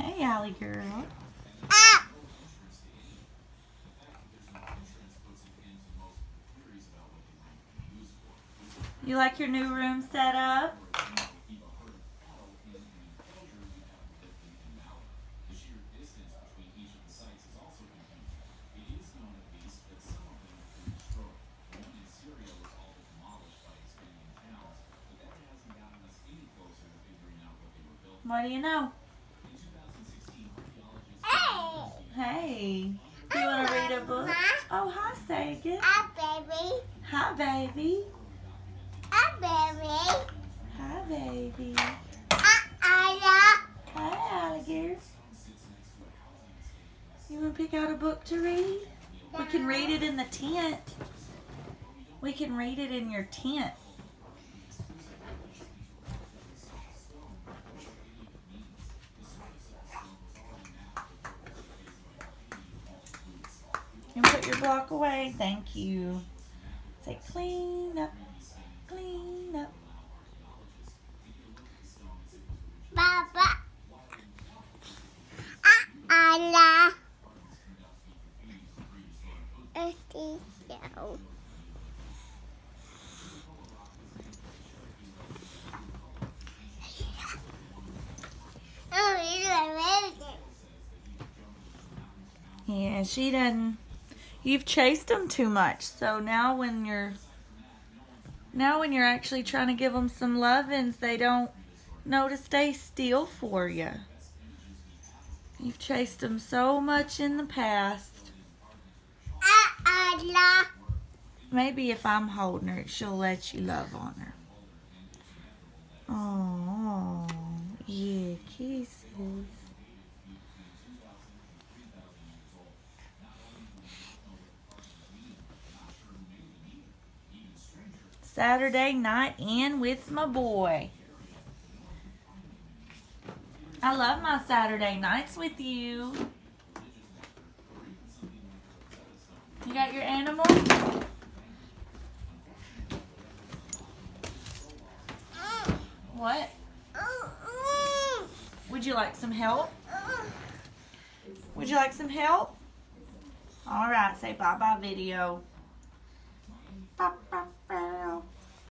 Hey, Allie girl. Ah! You like your new room set up? What do you know? Hey! Do you want to read a book? Oh, hi, Sagan. Hi, baby. Hi, baby. Hi, baby. Hi, baby. Ah, Aya. Hi, alligator. You want to pick out a book to read? We can read it in the tent. We can read it in your tent. And put your block away. Thank you. Say clean up, clean up. Baba. Ah. Earthy. Oh, are. Yeah, she doesn't. You've chased them too much, so now when you're now when you're actually trying to give them some lovings, they don't know to stay still for you. You've chased them so much in the past. Maybe if I'm holding her, she'll let you love on her. Oh, yeah, kisses. Saturday night in with my boy. I love my Saturday nights with you. You got your animal? What? Would you like some help? Would you like some help? All right, say bye-bye video. Bye, bye.